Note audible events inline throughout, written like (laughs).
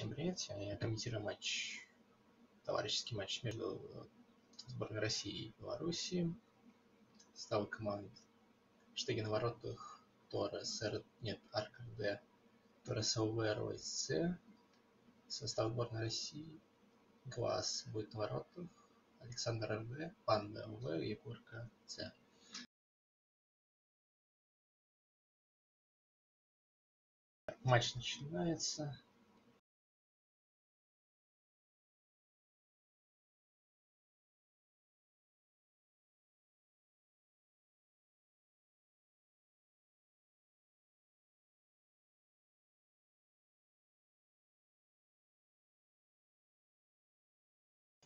Всем привет! Сегодня я комментирую матч, товарищеский матч между сборной России и Беларуси. Составы команд Штеги на воротах, Торрес, Р... нет, Арк Д, Торрес ЛВ, Ройс С. Состав сборной России. Глаз будет на воротах, Александр РВ, Панда ЛВ, Егорка С. Матч начинается.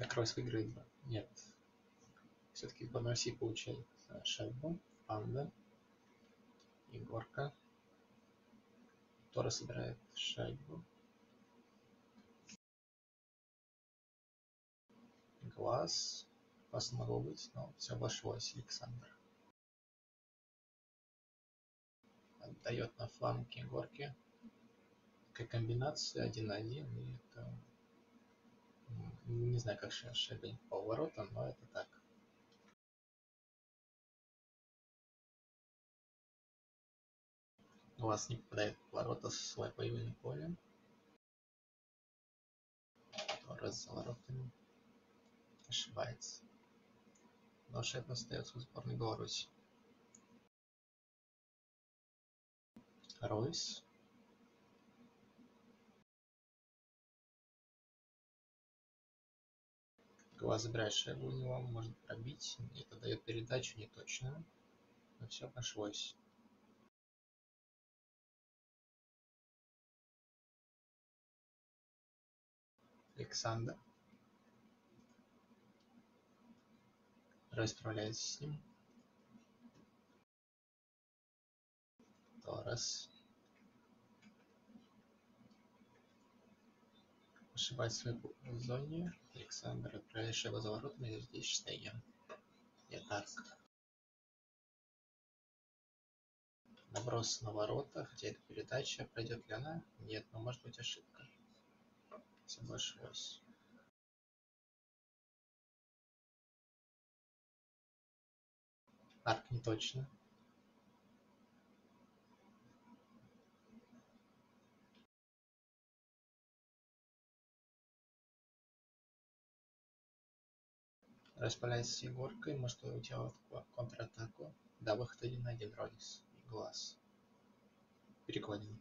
Так, Ройс выиграет. Нет. Все-таки сборная России получает шайбу. Панда. Егорка. Тора собирает шайбу. Глаз. Глаз могло быть, но все обошлось. Александр. Отдает на фланг Егорке. Какая комбинация 1-1, и это не знаю, как шагать по поворотам, но это так. У вас не попадает в ворота с боевым полем. Торрес за воротами. Ошибается. Но шайба остается у сборной Беларуси. Ройс. Глаз забирает него, может пробить. Это дает передачу неточную. Но все обошлось. Александр. Расправляется с ним. Торрес. Ошибается в своей зоне. Александр отправляет шайбу за воротами. Здесь Штеген. Нет, так. Наброс на воротах. Где эта передача? Пройдет ли она? Нет, но может быть ошибка. Обошлось. Арк не точно. Распаляется с Егоркой, может уйти в контратаку. Да, выход один на один, Ролис и Глаз. Перекладин.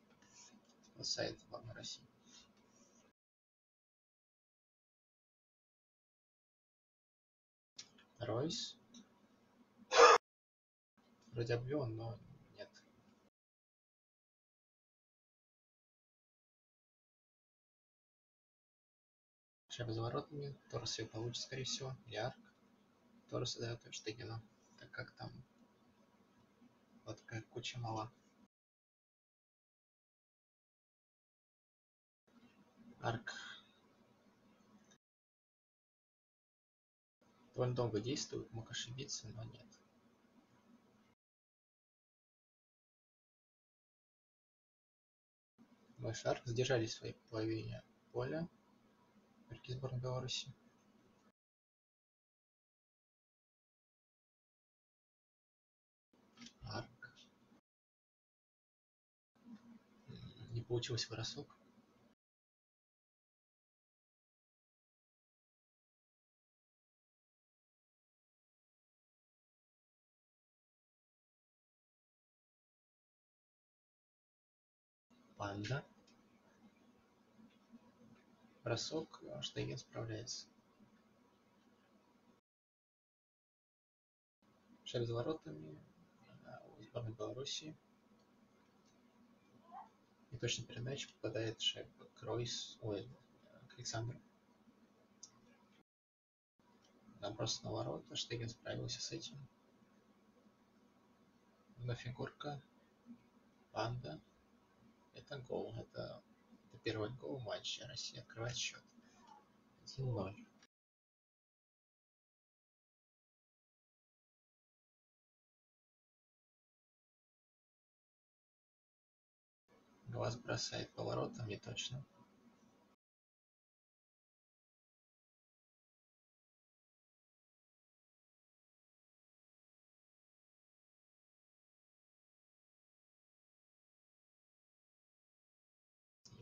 Спасает сборную России. Ройс. Вроде обвел, но нет. Шайба за воротами. Торрес ее получит, скорее всего. Или арк. Торрес дает Штегину. Так как там вот такая куча мала. Арк довольно долго действует, мог ошибиться, но нет. Мой шар задержались в своей половине поля. Игроки сборной Беларуси. Получился бросок. Панда. Бросок, Штеген справляется. Шаг за воротами у сборной Беларуси. И точно передача попадает к Ройс, ой, к Александру. Наброс на ворота, Штеген справился с этим. Вновь фигурка. Панда. Это гол. Это, это первый гол в матче. Россия открывает счет. 1-0. Вас бросает поворотом не неточным.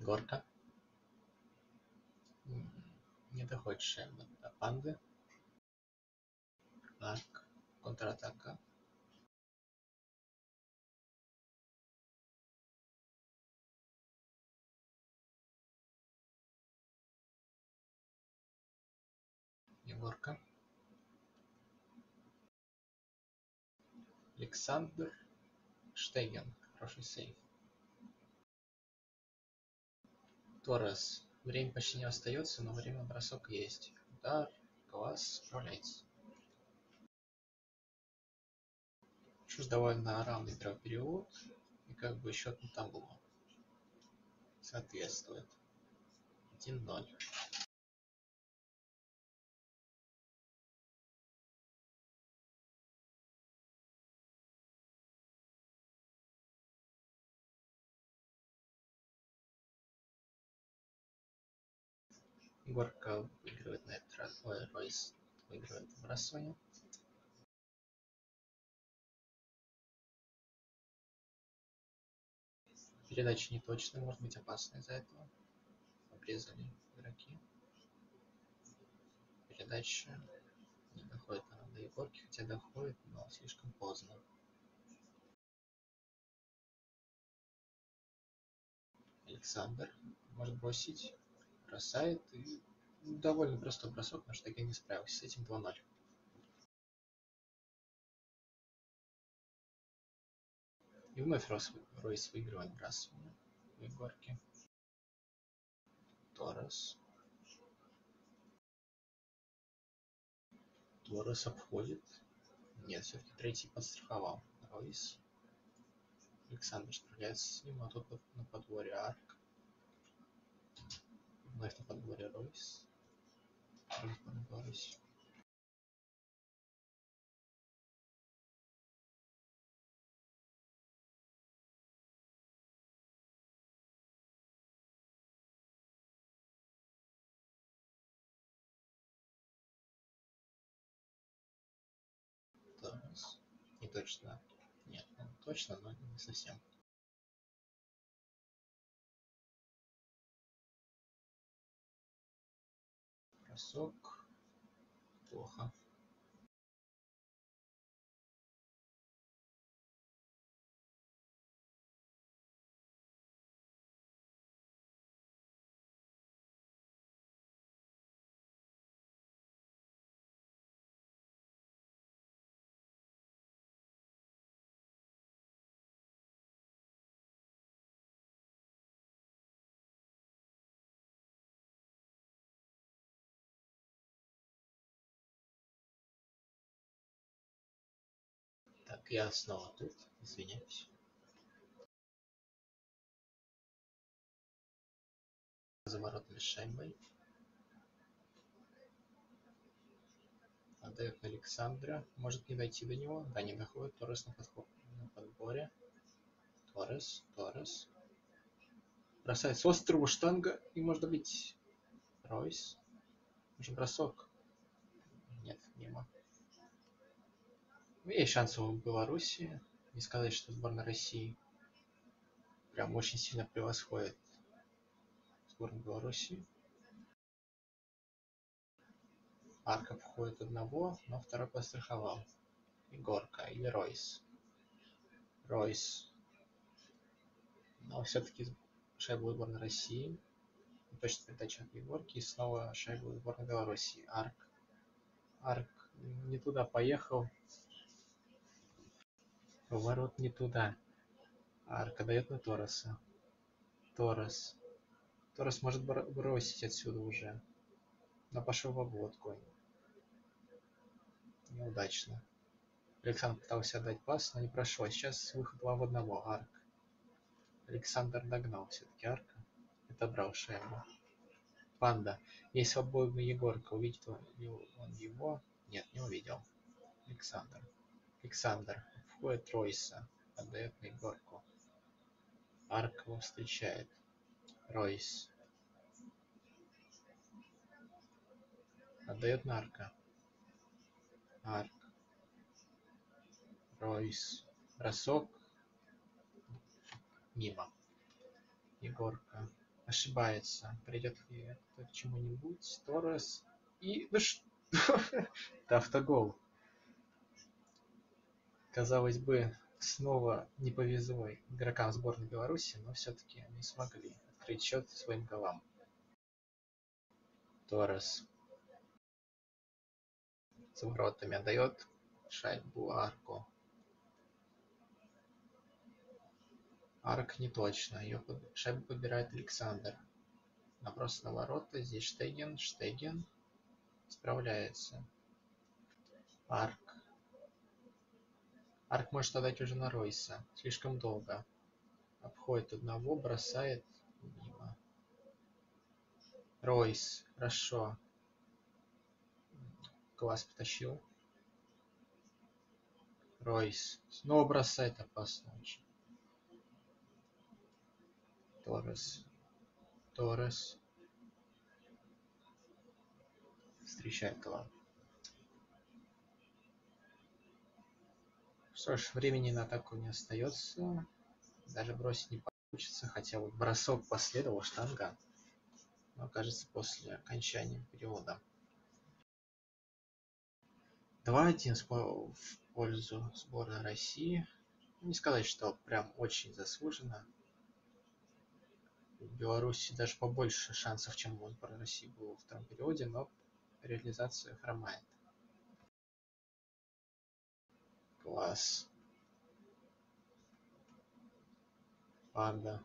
Горка. Недоходящая э, до панды. Арк. Контратака. Александр Штеген. Хороший сейф. Торрес. Время почти не остается, но время бросок есть. Удар, класс. Что ж, довольно равный период. И как бы счет на табло. Соответствует. 1-0. Егорка выигрывает на этот раз. Ой, Ройс выигрывает выбрасывание. Передача неточная, может быть опасна из-за этого. Обрезали игроки. Передача не доходит она до Егорки, хотя доходит, но слишком поздно. Александр может бросить, бросает и довольно простой бросок, но Штеген не справился с этим 2-0. И вновь Ройс, выигрывает выбрасывание в Егорке. Торрес. Торрес обходит. Нет, все-таки третий подстраховал. Ройс. Александр справляется с ним, а тут на подворье Арк. Вновь на подворье Ройс. Ройс Ройс. Торрес. Не точно. Нет, ну, точно, но не совсем. Бросок. Плохо. Я снова тут. Извиняюсь. За воротами с шайбой. Отдает Александра. Может не дойти до него. Да, не доходит. Торрес на, подход, на подборе. Торрес, Торрес. Бросает с острого штанга и можно бить. Ройс. Уже бросок. Нет, мимо. Есть шанс у Беларуси. Не сказать, что сборная России прям очень сильно превосходит сборную Беларуси. Арка входит одного, но второй постраховал. Егорка или Ройс. Ройс. Но все-таки шайба сборной России. Точно передача от Егорки. И снова шайба сборной Беларуси. Арк. Арк не туда поехал. Поворот не туда. Арка дает на Тороса. Торос. Торос может бросить отсюда уже. Но пошел в обводку. Неудачно. Александр пытался отдать пас, но не прошло. Сейчас выход 2 в одного. Арк. Александр догнал все-таки Арка. Это брал шайбу. Панда. Есть свободный Егорка. Увидит он его? Нет, не увидел. Александр. Александр. Входит Ройса. Отдает Егорку. Арк его встречает. Ройс. Отдает на Арка. Арк. Ройс. Бросок. Мимо. Егорка. ошибается. Придет ли это к чему-нибудь? Торрес. И... Ну что? (laughs) Это автогол. Казалось бы, снова не повезло игрокам сборной Беларуси, но все-таки они смогли открыть счет своим голам. Торрес за воротами отдает шайбу Арку. Арк не точно. Ее под... шайбу подбирает Александр. Наброс на ворота. Здесь Штеген. Штеген справляется. Арк. Арк может отдать уже на Ройса. Слишком долго. Обходит одного, бросает мимо. Ройс. Хорошо. Класс потащил. Ройс. Снова бросает опасно очень. Торрес. Торрес. Встречает клан. Что ж, времени на атаку не остается. Даже бросить не получится, хотя вот бросок последовал штанга. Но кажется после окончания периода. 2-1 в пользу сборной России. Не сказать, что прям очень заслуженно. У Беларуси даже побольше шансов, чем у сборной России было во втором периоде, но реализация хромает. Класс. Панда.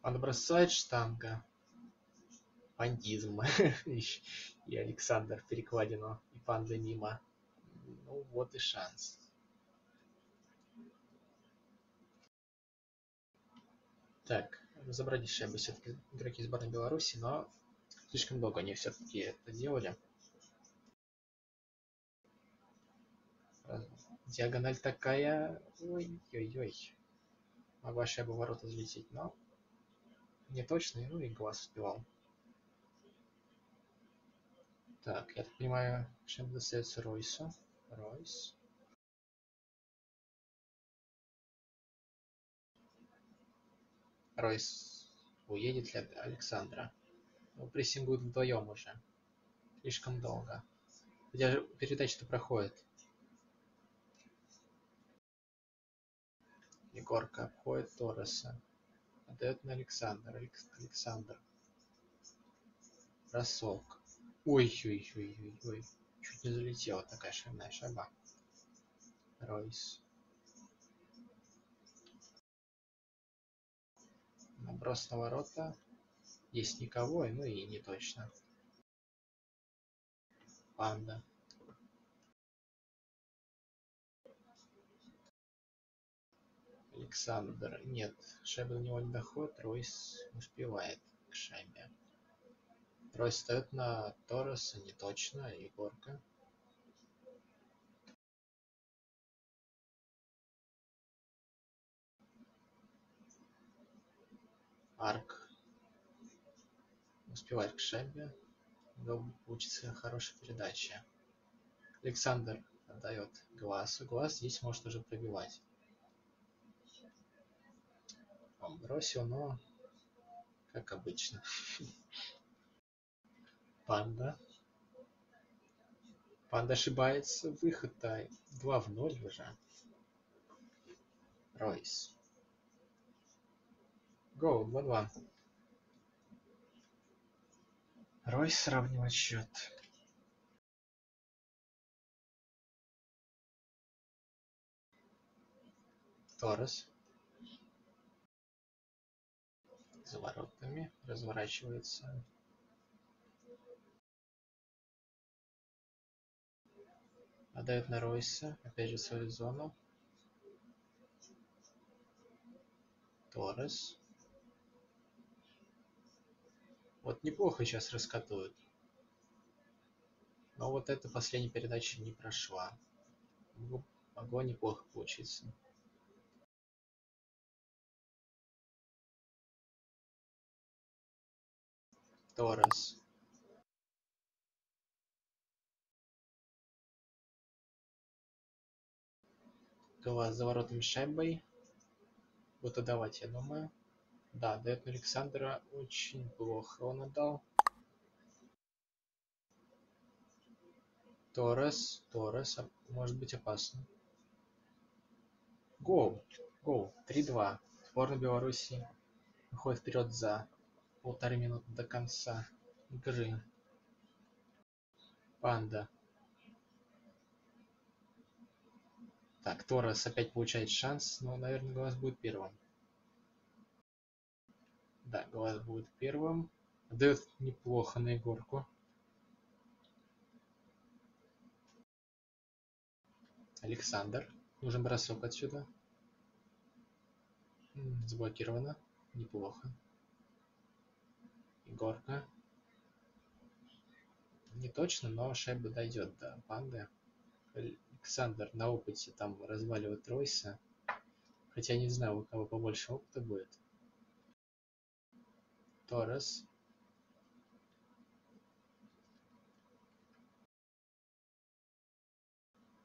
Панда бросает штанга пандизм (laughs) и Александр перекладину и панда мимо. Ну вот и шанс. Так, разобрали шайбы все-таки игроки сборной Беларуси, но слишком долго они все-таки это делали. Диагональ такая... Ой-ой-ой. Могла шайба ворота взлететь, но не точно, ну и глаз успевал. Так, я так понимаю, чем достается Ройсу. Ройс. Ройс уедет ли от Александра? Ну, прессингуют вдвоем уже. Слишком долго. Хотя же передача-то проходит. Егорка обходит Торреса. Отдает на Александра. Александр. Бросок. Ой-ой-ой-ой-ой. Чуть не залетела такая шальная шаба. Ройс. Наброс на ворота. Есть никого, ну и не точно. Панда. Александр. Нет, шайба до него не доходит, Ройс успевает к шайбе. Трой встает на Торреса, не точно, Егорка. Арк. Успевает к шайбе. Получится хорошая передача. Александр отдает глазу. Глаз здесь может уже пробивать. Он бросил, но как обычно. (laughs) Панда. Панда ошибается. Выход-то 2 в 0 уже. Ройс. Гоу, 2-2. Ройс сравнивает счет. Торрес. За воротами разворачивается Отдает на Ройса. Опять же свою зону. Торрес. Вот неплохо сейчас раскатывают. Но вот эта последняя передача не прошла. Могло, могло неплохо получиться. Торрес. Голова за воротами шайбой. Буду давать, я думаю. Да, на Александра очень плохо он отдал. Торрес, Торрес, а, может быть опасно. Гол, гол, 3-2. Сборная Беларуси выходит вперед за полторы минуты до конца игры. Панда. Так, Торрес опять получает шанс, но, наверное, глаз будет первым. Да, глаз будет первым. Дает неплохо на Егорку. Александр. Нужен бросок отсюда. Заблокировано. Неплохо. Егорка. Не точно, но шайба дойдет до панды. Александр на опыте там разваливает Ройса. Хотя не знаю, у кого побольше опыта будет. Торрес.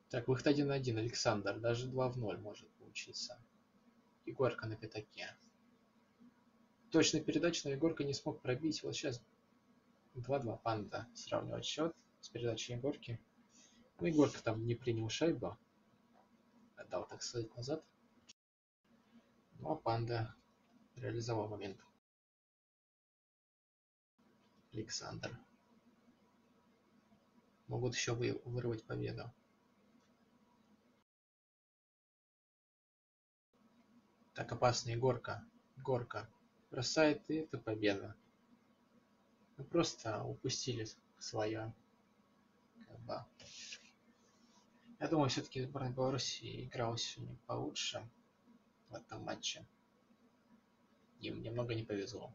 Так, выход один на один, Александр. Даже 2 в 0 может получиться. Егорка на пятаке. Точная передача, но Егорка не смог пробить. Вот сейчас 2-2 панда сравнивать счет с передачей Егорки. Ну, Егорка там не принял шайбу. Отдал, так сказать, назад. Ну, а панда реализовал момент. Александр. Могут еще вы, вырвать победу. Так опасная горка. Горка. Бросает и это победа. Мы просто упустили свое. Как Я думаю, все-таки сборная Беларуси играла сегодня получше в этом матче. Им немного не повезло.